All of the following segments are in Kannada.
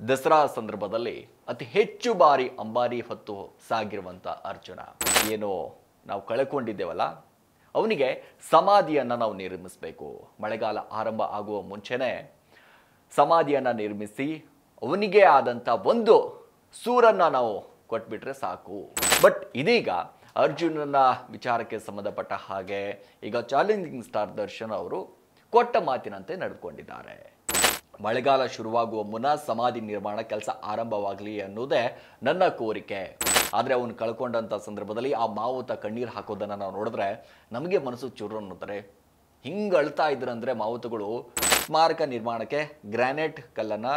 ದಸರಾ ಸಂದರ್ಭದಲ್ಲಿ ಅತಿ ಹೆಚ್ಚು ಬಾರಿ ಅಂಬಾರಿ ಹೊತ್ತು ಸಾಗಿರುವಂತ ಅರ್ಜುನ. ಏನು ನಾವು ಕಳೆಕೊಂಡಿದ್ದೇವಲ್ಲ, ಅವನಿಗೆ ಸಮಾಧಿಯನ್ನು ನಾವು ನಿರ್ಮಿಸಬೇಕು. ಮಳೆಗಾಲ ಆರಂಭ ಆಗುವ ಮುಂಚೆನೇ ಸಮಾಧಿಯನ್ನು ನಿರ್ಮಿಸಿ ಅವನಿಗೆ ಆದಂಥ ಒಂದು ಸೂರನ್ನು ನಾವು ಕೊಟ್ಬಿಟ್ರೆ ಸಾಕು. ಬಟ್ ಇದೀಗ ಅರ್ಜುನನ ವಿಚಾರಕ್ಕೆ ಸಂಬಂಧಪಟ್ಟ ಹಾಗೆ ಈಗ ಚಾಲೆಂಜಿಂಗ್ ಸ್ಟಾರ್ ದರ್ಶನ್ ಅವರು ಕೊಟ್ಟ ಮಾತಿನಂತೆ ನಡೆದುಕೊಂಡಿದ್ದಾರೆ. ಮಳೆಗಾಲ ಶುರುವಾಗುವ ಮುನ್ನ ಸಮಾಧಿ ನಿರ್ಮಾಣ ಕೆಲಸ ಆರಂಭವಾಗಲಿ ಅನ್ನೋದೇ ನನ್ನ ಕೋರಿಕೆ. ಆದರೆ ಅವನು ಕಳ್ಕೊಂಡಂಥ ಸಂದರ್ಭದಲ್ಲಿ ಆ ಮಾವುತ ಕಣ್ಣೀರು ಹಾಕೋದನ್ನು ನಾವು ನೋಡಿದ್ರೆ ನಮಗೆ ಮನಸ್ಸು ಚುರು ಅನ್ನುತ್ತಾರೆ. ಹಿಂಗೆ ಅಳ್ತಾ ಇದ್ರಂದರೆ ಮಾವುತಗಳು ಸ್ಮಾರಕ ನಿರ್ಮಾಣಕ್ಕೆ ಗ್ರಾನೈಟ್ ಕಲ್ಲನ್ನು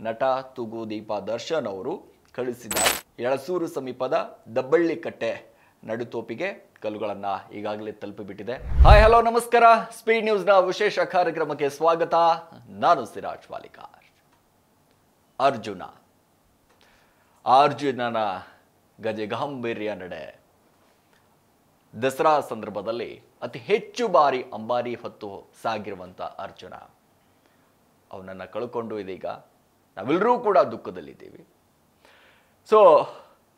ನಟ ತುಗು ದೀಪ ದರ್ಶನ್ ಅವರು ಕಳಿಸಿದ್ದಾರೆ ಎಳಸೂರು ಸಮೀಪದ ದಬ್ಬಳ್ಳಿ ಕಟ್ಟೆ ನಡುತೋಪಿಗೆ ಕಲ್ಲುಗಳನ್ನ ಈಗಾಗಲೇ ತಲುಪಿಬಿಟ್ಟಿದೆ. ಹಾಯ್ ಹಲೋ ನಮಸ್ಕಾರ. ಸ್ಪೀಡ್ ನ್ಯೂಸ್ನ ವಿಶೇಷ ಕಾರ್ಯಕ್ರಮಕ್ಕೆ ಸ್ವಾಗತ. ನಾನು ಸಿರಾಜ್ ವಾಲಿಕಾರ್ ಅರ್ಜುನ. ಅರ್ಜುನನ ಗಜಗಾಂಭೀರ್ಯ ನಡೆ. ದಸರಾ ಸಂದರ್ಭದಲ್ಲಿ ಅತಿ ಹೆಚ್ಚು ಬಾರಿ ಅಂಬಾರಿ ಹೊತ್ತು ಸಾಗಿರುವಂತ ಅರ್ಜುನ. ಅವನನ್ನು ಕಳ್ಕೊಂಡು ಇದೀಗ ನಾವೆಲ್ಲರೂ ಕೂಡ ದುಃಖದಲ್ಲಿದ್ದೀವಿ. ಸೊ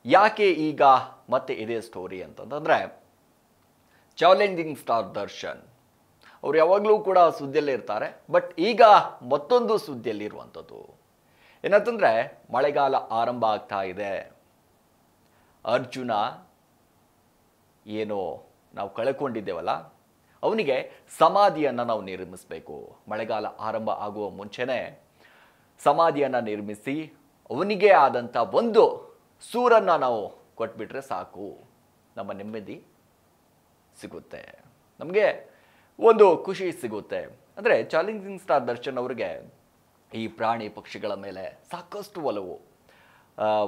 ಯಾಕೆ ಈಗ ಮತ್ತೆ ಇದೇ ಸ್ಟೋರಿ ಅಂತಂತಂದ್ರೆ ಚಾಲೆಂಜಿಂಗ್ ಸ್ಟಾರ್ ದರ್ಶನ್. ಅವ್ರು ಯಾವಾಗಲೂ ಕೂಡ ಸುದ್ದಿಯಲ್ಲೇ ಇರ್ತಾರೆ, ಬಟ್ ಈಗ ಮತ್ತೊಂದು ಸುದ್ದಿಯಲ್ಲಿ ಏನಂತಂದರೆ ಏನಂತಂದ್ರೆ, ಮಳೆಗಾಲ ಆರಂಭ ಆಗ್ತಾ ಇದೆ. ಅರ್ಜುನ ಏನು ನಾವು ಕಳ್ಕೊಂಡಿದ್ದೇವಲ್ಲ, ಅವನಿಗೆ ಸಮಾಧಿಯನ್ನು ನಾವು ನಿರ್ಮಿಸಬೇಕು. ಮಳೆಗಾಲ ಆರಂಭ ಆಗುವ ಮುಂಚೆನೇ ಸಮಾಧಿಯನ್ನು ನಿರ್ಮಿಸಿ, ಅವನಿಗೆ ಆದಂಥ ಒಂದು ಸೂರನ್ನು ನಾವು ಕೊಟ್ಬಿಟ್ರೆ ಸಾಕು. ನಮ್ಮ ನೆಮ್ಮದಿ. ಸಿಗುತ್ತೆ. ನಮಗೆ ಒಂದು ಖುಷಿ ಸಿಗುತ್ತೆ. ಅಂದರೆ ಚಾಲೆಂಜಿಂಗ್ ಸ್ಟಾರ್ ದರ್ಶನ್ ಅವರಿಗೆ ಈ ಪ್ರಾಣಿ ಪಕ್ಷಿಗಳ ಮೇಲೆ ಸಾಕಷ್ಟು ಒಲವು.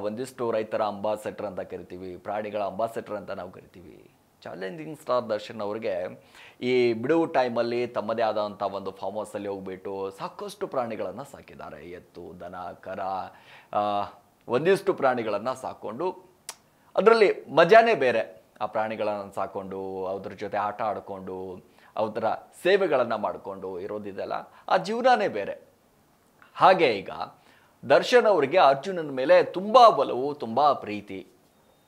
ಒಂದಿಷ್ಟು ರೈತರ ಅಂಬಾಸೆಟ್ರ್ ಅಂತ ಕರಿತೀವಿ, ಪ್ರಾಣಿಗಳ ಅಂಬಾಸೆಟ್ರ್ ಅಂತ ನಾವು ಕರಿತೀವಿ. ಚಾಲೆಂಜಿಂಗ್ ಸ್ಟಾರ್ ದರ್ಶನ್ ಅವರಿಗೆ ಈ ಬಿಡುವು ಟೈಮಲ್ಲಿ ತಮ್ಮದೇ ಆದಂಥ ಒಂದು ಫಾರ್ಮ್ ಹೌಸಲ್ಲಿ ಹೋಗ್ಬಿಟ್ಟು ಸಾಕಷ್ಟು ಪ್ರಾಣಿಗಳನ್ನು ಸಾಕಿದ್ದಾರೆ. ಎತ್ತು, ದನ, ಕರ ಒಂದಿಷ್ಟು ಪ್ರಾಣಿಗಳನ್ನು ಸಾಕೊಂಡು ಅದರಲ್ಲಿ ಮಜಾನೇ ಬೇರೆ. ಆ ಪ್ರಾಣಿಗಳನ್ನು ಸಾಕೊಂಡು ಅದ್ರ ಜೊತೆ ಆಟ ಆಡಿಕೊಂಡು, ಅವರ ಸೇವೆಗಳನ್ನು ಮಾಡಿಕೊಂಡು ಇರೋದಿದೆಲ್ಲ ಆ ಜೀವನನೇ ಬೇರೆ. ಹಾಗೆ ಈಗ ದರ್ಶನ್ ಅವರಿಗೆ ಅರ್ಜುನನ ಮೇಲೆ ತುಂಬ ಬಲವು ತುಂಬ ಪ್ರೀತಿ.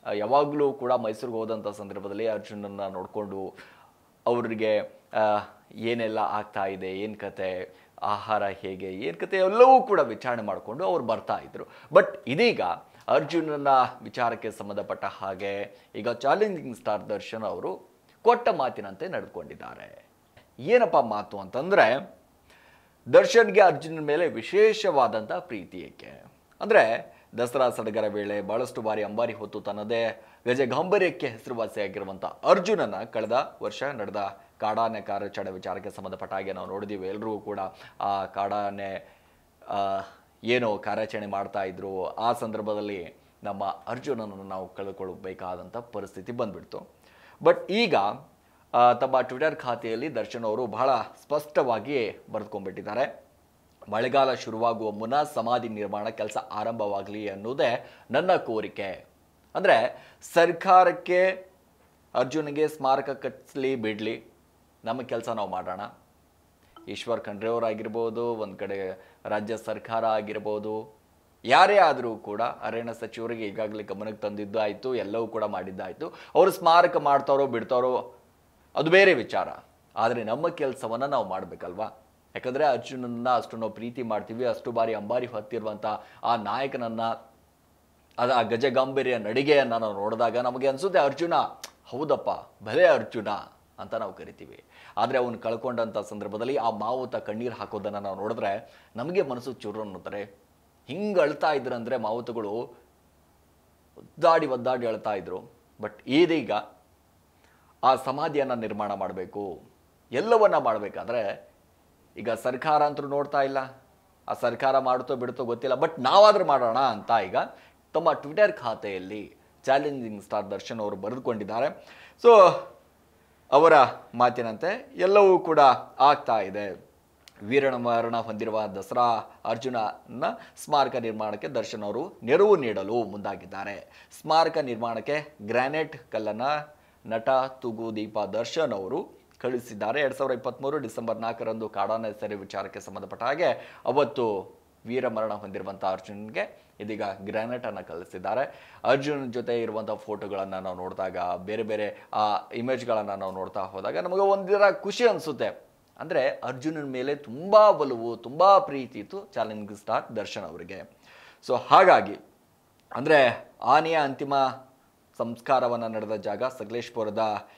ಯಾವಾಗಲೂ ಕೂಡ ಮೈಸೂರಿಗೆ ಹೋದಂಥ ಸಂದರ್ಭದಲ್ಲಿ ಅರ್ಜುನನ್ನ ನೋಡಿಕೊಂಡು ಅವರಿಗೆ ಏನೆಲ್ಲ ಆಗ್ತಾ ಇದೆ, ಏನು ಕತೆ, ಆಹಾರ ಹೇಗೆ, ಏನು ಕತೆ ಎಲ್ಲವೂ ಕೂಡ ವಿಚಾರಣೆ ಮಾಡಿಕೊಂಡು ಅವ್ರು ಬರ್ತಾ ಬಟ್ ಇದೀಗ ಅರ್ಜುನನ ವಿಚಾರಕ್ಕೆ ಸಂಬಂಧಪಟ್ಟ ಹಾಗೆ ಈಗ ಚಾಲೆಂಜಿಂಗ್ ಸ್ಟಾರ್ ದರ್ಶನ್ ಅವರು ಕೊಟ್ಟ ಮಾತಿನಂತೆ ನಡೆದುಕೊಂಡಿದ್ದಾರೆ. ಏನಪ್ಪ ಮಾತು ಅಂತಂದರೆ, ದರ್ಶನ್ಗೆ ಅರ್ಜುನನ ಮೇಲೆ ವಿಶೇಷವಾದಂಥ ಪ್ರೀತಿ ಏಕೆ? ಅಂದರೆ ದಸರಾ ಸಡಗರ ವೇಳೆ ಬಹಳಷ್ಟು ಬಾರಿ ಅಂಬಾರಿ ಹೊತ್ತು ತನ್ನದೇ ಗಜಗಾಂಭೀರ್ಯಕ್ಕೆ ಹೆಸರುವಾಸಿಯಾಗಿರುವಂಥ ಅರ್ಜುನನ ಕಳೆದ ವರ್ಷ ನಡೆದ ಕಾಡಾನೆ ಕಾರ್ಯಾಚರಣೆ ವಿಚಾರಕ್ಕೆ ಸಂಬಂಧಪಟ್ಟ ಹಾಗೆ ನಾವು ನೋಡಿದ್ದೀವಿ ಎಲ್ಲರಿಗೂ ಕೂಡ ಆ ಕಾಡಾನೆ ಏನು ಕಾರ್ಯಾಚರಣೆ ಮಾಡ್ತಾ ಇದ್ರು, ಆ ಸಂದರ್ಭದಲ್ಲಿ ನಮ್ಮ ಅರ್ಜುನನನ್ನು ನಾವು ಕಳೆದುಕೊಳ್ಳಬೇಕಾದಂಥ ಪರಿಸ್ಥಿತಿ ಬಂದ್ಬಿಡ್ತು. ಬಟ್ ಈಗ ತಮ್ಮ ಟ್ವಿಟರ್ ಖಾತೆಯಲ್ಲಿ ದರ್ಶನ್ ಅವರು ಬಹಳ ಸ್ಪಷ್ಟವಾಗಿ ಬರೆದುಕೊಂಡ್ಬಿಟ್ಟಿದ್ದಾರೆ. ಮಳೆಗಾಲ ಶುರುವಾಗುವ ಮುನ್ನ ಸಮಾಧಿ ನಿರ್ಮಾಣ ಕೆಲಸ ಆರಂಭವಾಗಲಿ ಅನ್ನೋದೇ ನನ್ನ ಕೋರಿಕೆ. ಅಂದರೆ ಸರ್ಕಾರಕ್ಕೆ ಅರ್ಜುನಿಗೆ ಸ್ಮಾರಕ ಕಟ್ಟಿಸ್ಲಿ ಬಿಡಲಿ, ನಮ್ಮ ಕೆಲಸ ನಾವು ಮಾಡೋಣ. ಈಶ್ವರ್ ಖಂಡ್ರೆ ಅವರಾಗಿರ್ಬೋದು ಒಂದು ಕಡೆ ರಾಜ್ಯ ಸರ್ಕಾರ ಆಗಿರ್ಬೋದು, ಯಾರೇ ಆದರೂ ಕೂಡ ಅರಣ್ಯ ಸಚಿವರಿಗೆ ಈಗಾಗಲೇ ಗಮನಕ್ಕೆ ತಂದಿದ್ದು ಆಯಿತು ಎಲ್ಲವೂ ಕೂಡ ಮಾಡಿದ್ದಾಯಿತು. ಅವರು ಸ್ಮಾರಕ ಮಾಡ್ತಾರೋ ಬಿಡ್ತಾರೋ, ಅದು ಬೇರೆ ವಿಚಾರ. ಆದರೆ ನಮ್ಮ ಕೆಲಸವನ್ನು ನಾವು ಮಾಡಬೇಕಲ್ವಾ? ಯಾಕಂದರೆ ಅರ್ಜುನನ್ನ ಅಷ್ಟು ನಾವು ಪ್ರೀತಿ ಮಾಡ್ತೀವಿ, ಅಷ್ಟು ಬಾರಿ ಅಂಬಾರಿ ಹೊತ್ತಿರುವಂಥ ಆ ನಾಯಕನನ್ನ, ಅದ ಆ ಗಜಗಾಂಬೀರ್ಯ ನಡಿಗೆಯನ್ನು ನಾವು ನೋಡಿದಾಗ ನಮಗೆ ಅನಿಸುತ್ತೆ, ಅರ್ಜುನ, ಹೌದಪ್ಪ, ಭಲೇ ಅರ್ಜುನ. ಅಂತ ನಾವು ಕರಿತೀವಿ. ಆದರೆ ಅವನು ಕಳ್ಕೊಂಡಂಥ ಸಂದರ್ಭದಲ್ಲಿ ಆ ಮಾವುತ ಕಣ್ಣೀರು ಹಾಕೋದನ್ನು ನಾವು ನೋಡಿದ್ರೆ ನಮಗೆ ಮನಸ್ಸು ಚುರು ಅನ್ನುತ್ತಾರೆ. ಹಿಂಗೆ ಅಳ್ತಾ ಇದ್ರಂದರೆ ಮಾವುತಗಳು ಒದ್ದಾಡಿ ಒದ್ದಾಡಿ ಅಳ್ತಾ ಇದ್ರು. ಬಟ್ ಇದೀಗ ಆ ಸಮಾಧಿಯನ್ನು ನಿರ್ಮಾಣ ಮಾಡಬೇಕು, ಎಲ್ಲವನ್ನ ಮಾಡಬೇಕಾದ್ರೆ ಈಗ ಸರ್ಕಾರ ಅಂತೂ ನೋಡ್ತಾ ಇಲ್ಲ. ಆ ಸರ್ಕಾರ ಮಾಡುತ್ತೋ ಬಿಡುತ್ತೋ ಗೊತ್ತಿಲ್ಲ. ಬಟ್ ನಾವಾದರೂ ಮಾಡೋಣ ಅಂತ ಈಗ ತಮ್ಮ ಟ್ವಿಟರ್ ಖಾತೆಯಲ್ಲಿ ಚಾಲೆಂಜಿಂಗ್ ಸ್ಟಾರ್ ದರ್ಶನ್ ಅವರು ಬರೆದುಕೊಂಡಿದ್ದಾರೆ. ಸೊ ಅವರ ಮಾತಿನಂತೆ ಎಲ್ಲವೂ ಕೂಡ ಆಗ್ತಾ ಇದೆ. ವೀರಣ ಮರಣ ಹೊಂದಿರುವ ದಸರಾ ಅರ್ಜುನನ ಸ್ಮಾರಕ ನಿರ್ಮಾಣಕ್ಕೆ ದರ್ಶನ್ ಅವರು ನೆರವು ನೀಡಲು ಮುಂದಾಗಿದ್ದಾರೆ. ಸ್ಮಾರಕ ನಿರ್ಮಾಣಕ್ಕೆ ಗ್ರಾನೈಟ್ ಕಲ್ಲನ ನಟ ತುಗು ದೀಪ ದರ್ಶನ್ ಅವರು ಕಳಿಸಿದ್ದಾರೆ ಎರಡು ಸಾವಿರದ ಇಪ್ಪತ್ತ್ಮೂರು ಡಿಸೆಂಬರ್ ನಾಲ್ಕರಂದು ಕಾಡಾನೆ ಸೆರೆ ವಿಚಾರಕ್ಕೆ ಸಂಬಂಧಪಟ್ಟ ಹಾಗೆ ಅವತ್ತು ವೀರಮರಣ ಹೊಂದಿರುವಂಥ ಅರ್ಜುನ್ಗೆ ಇದೀಗ ಗ್ರಾನೈಟ್ ಅನ್ನು ಕಲಿಸಿದ್ದಾರೆ. ಅರ್ಜುನ್ ಜೊತೆ ಇರುವಂಥ ಫೋಟೋಗಳನ್ನು ನಾವು ನೋಡಿದಾಗ, ಬೇರೆ ಬೇರೆ, ಆ, ಇಮೇಜ್ಗಳನ್ನು ನಾವು ನೋಡ್ತಾ ಹೋದಾಗ ನಮಗೆ ಒಂದಿರ ಖುಷಿ ಅನಿಸುತ್ತೆ. ಅಂದರೆ ಅರ್ಜುನನ ಮೇಲೆ ತುಂಬ ಒಲವು, ತುಂಬ ಪ್ರೀತಿ ಇತ್ತು ಚಾಲೆಂಜಿಂಗ್ ಸ್ಟಾರ್ ದರ್ಶನ್ ಅವರಿಗೆ. ಸೊ ಹಾಗಾಗಿ, ಅಂದರೆ ಆನೆಯ ಅಂತಿಮ ಸಂಸ್ಕಾರವನ್ನು ನಡೆದ ಜಾಗ ಸಕಲೇಶ್ಪುರದ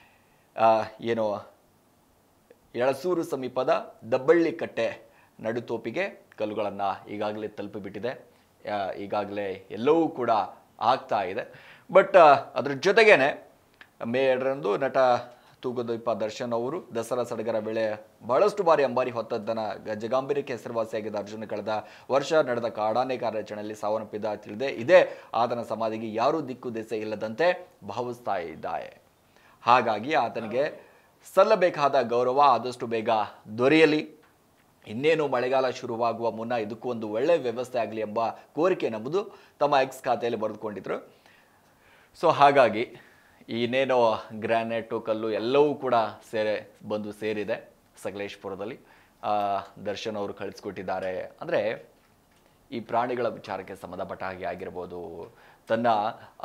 ಏನು ಎಳಸೂರು ಸಮೀಪದ ದಬ್ಬಳ್ಳಿ ಕಟ್ಟೆ ನಡುತೋಪಿಗೆ ಕಲ್ಲುಗಳನ್ನು ಈಗಾಗಲೇ ತಲುಪಿಬಿಟ್ಟಿದೆ. ಈಗಾಗಲೇ ಎಲ್ಲವೂ ಕೂಡ ಆಗ್ತಾ ಇದೆ. ಬಟ್ ಅದ್ರ ಜೊತೆಗೇನೆ, ಮೇ ಎರಡರಂದು ನಟ ತೂಗುದೀಪ ದರ್ಶನ್ ಅವರು ದಸರಾ ಸಡಗರ ವೇಳೆ ಬಹಳಷ್ಟು ಬಾರಿ ಅಂಬಾರಿ ಹೊತ್ತದ್ದನ ಜಗಾಂಬೀರಕ್ಕೆ ಹೆಸರುವಾಸಿಯಾಗಿದ್ದ ಅರ್ಜುನ ಕಳೆದ ವರ್ಷ ನಡೆದ ಕಾಡಾನೆ ಕಾರ್ಯಾಚರಣೆಯಲ್ಲಿ ಸಾವನ್ನಪ್ಪಿದ ತಿಳಿದೆ ಇದೇ. ಆತನ ಸಮಾಧಿಗೆ ಯಾರೂ ದಿಕ್ಕು ದೆಸೆ ಇಲ್ಲದಂತೆ ಭಾವಿಸ್ತಾ ಇದ್ದಾರೆ ಹಾಗಾಗಿ ಆತನಿಗೆ ಸಲ್ಲಬೇಕಾದ ಗೌರವ ಆದಷ್ಟು ಬೇಗ ದೊರೆಯಲಿ. ಇನ್ನೇನು ಮಳೆಗಾಲ ಶುರುವಾಗುವ ಮುನ್ನ ಇದಕ್ಕೂ ಒಂದು ಒಳ್ಳೆಯ ವ್ಯವಸ್ಥೆ ಆಗಲಿ ಎಂಬ ಕೋರಿಕೆ ನಮ್ಮದು. ತಮ್ಮ ಎಕ್ಸ್ ಖಾತೆಯಲ್ಲಿ ಬರೆದುಕೊಂಡಿದ್ರು. ಸೊ ಹಾಗಾಗಿ ಇನ್ನೇನೋ ಗ್ರಾನೈಟು, ಕಲ್ಲು ಎಲ್ಲವೂ ಕೂಡ ಸೇರೆ, ಬಂದು ಸೇರಿದೆ ಸಕಲೇಶ್ಪುರದಲ್ಲಿ. ದರ್ಶನ್ ಅವರು ಕಳಿಸ್ಕೊಟ್ಟಿದ್ದಾರೆ. ಅಂದರೆ ಈ ಪ್ರಾಣಿಗಳ ವಿಚಾರಕ್ಕೆ ಸಂಬಂಧಪಟ್ಟ ಹಾಗೆ ಆಗಿರ್ಬೋದು. ತನ್ನ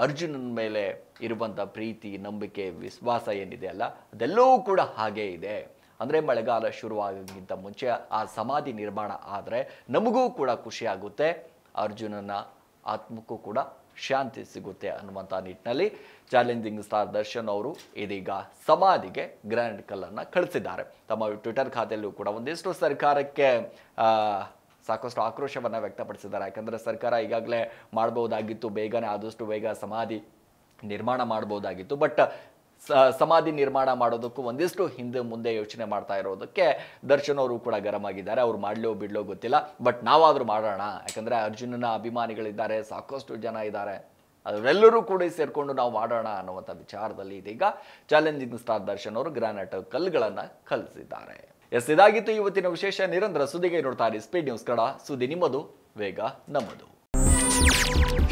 ಅರ್ಜುನನ ಮೇಲೆ ಇರುವಂಥ ಪ್ರೀತಿ, ನಂಬಿಕೆ, ವಿಶ್ವಾಸ ಏನಿದೆ ಅಲ್ಲ, ಅದೆಲ್ಲವೂ ಕೂಡ ಹಾಗೇ ಇದೆ. ಅಂದರೆ ಮಳೆಗಾಲ ಶುರುವಾಗೋಕ್ಕಿಂತ ಮುಂಚೆ ಆ ಸಮಾಧಿ ನಿರ್ಮಾಣ ಆದರೆ ನಮಗೂ ಕೂಡ ಖುಷಿಯಾಗುತ್ತೆ ಅರ್ಜುನನ ಆತ್ಮಕ್ಕೂ ಕೂಡ ಶಾಂತಿ ಸಿಗುತ್ತೆ ಅನ್ನುವಂಥ ನಿಟ್ಟಿನಲ್ಲಿ ಚಾಲೆಂಜಿಂಗ್ ಸ್ಟಾರ್ ದರ್ಶನ್ ಅವರು ಇದೀಗ ಸಮಾಧಿಗೆ ಗ್ರ್ಯಾಂಡ್ ಕಲ್ಲನ್ನು ಕಳಿಸಿದ್ದಾರೆ. ತಮ್ಮ ಟ್ವಿಟರ್ ಖಾತೆಯಲ್ಲೂ ಕೂಡ ಒಂದಿಷ್ಟು ಸರ್ಕಾರಕ್ಕೆ ಸಾಕಷ್ಟು ಆಕ್ರೋಶವನ್ನು ವ್ಯಕ್ತಪಡಿಸಿದ್ದಾರೆ. ಯಾಕಂದರೆ ಸರ್ಕಾರ ಈಗಾಗಲೇ ಮಾಡಬಹುದಾಗಿತ್ತು, ಬೇಗನೆ ಆದಷ್ಟು ಬೇಗ ಸಮಾಧಿ ನಿರ್ಮಾಣ ಮಾಡಬಹುದಾಗಿತ್ತು. ಬಟ್ ಸಮಾಧಿ ನಿರ್ಮಾಣ ಮಾಡೋದಕ್ಕೂ ಒಂದಿಷ್ಟು ಹಿಂದೆ ಮುಂದೆ ಯೋಚನೆ ಮಾಡ್ತಾ ಇರೋದಕ್ಕೆ ದರ್ಶನ್ ಅವರು ಕೂಡ ಗರಂ ಆಗಿದ್ದಾರೆ. ಅವ್ರು ಮಾಡ್ಲೋ ಬಿಡ್ಲೋ ಗೊತ್ತಿಲ್ಲ. ಬಟ್ ನಾವಾದರೂ ಮಾಡೋಣ. ಯಾಕಂದರೆ ಅರ್ಜುನನ ಅಭಿಮಾನಿಗಳಿದ್ದಾರೆ. ಸಾಕಷ್ಟು ಜನ ಇದ್ದಾರೆ. ಅವರೆಲ್ಲರೂ ಕೂಡ ಸೇರ್ಕೊಂಡು ನಾವು ಮಾಡೋಣ ಅನ್ನುವಂಥ ವಿಚಾರದಲ್ಲಿ ಇದೀಗ ಚಾಲೆಂಜಿಂಗ್ ಸ್ಟಾರ್ ದರ್ಶನ್ ಅವರು ಗ್ರಾನೈಟ್ ಕಲ್ಲುಗಳನ್ನು ಕಲಿಸಿದ್ದಾರೆ. ಎಸ್, ಇದಾಗಿತ್ತು ಇವತ್ತಿನ ವಿಶೇಷ. ನಿರಂತರ ಸುದ್ದಿಗೆ ನೋಡ್ತಾ ಸ್ಪೀಡ್ ನ್ಯೂಸ್ ಕಡ ಸುದ್ದಿ ನಿಮ್ಮದು, ವೇಗ ನಮ್ಮದು.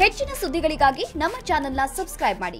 ಹೆಚ್ಚಿನ ಸುದ್ದಿಗಳಿಗಾಗಿ ನಮ್ಮ ಚಾನೆಲ್ನ ಸಬ್ಸ್ಕ್ರೈಬ್ ಮಾಡಿ.